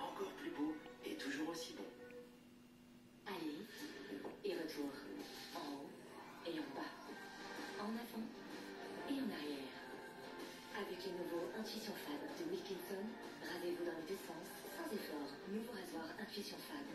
encore plus beau et toujours aussi bon. Allez et retour. En haut et en bas. En avant et en arrière. Avec les nouveaux Intuition Fab de Wilkinson, rasez-vous dans les deux sens, sans effort. Nouveau rasoir Intuition Fab.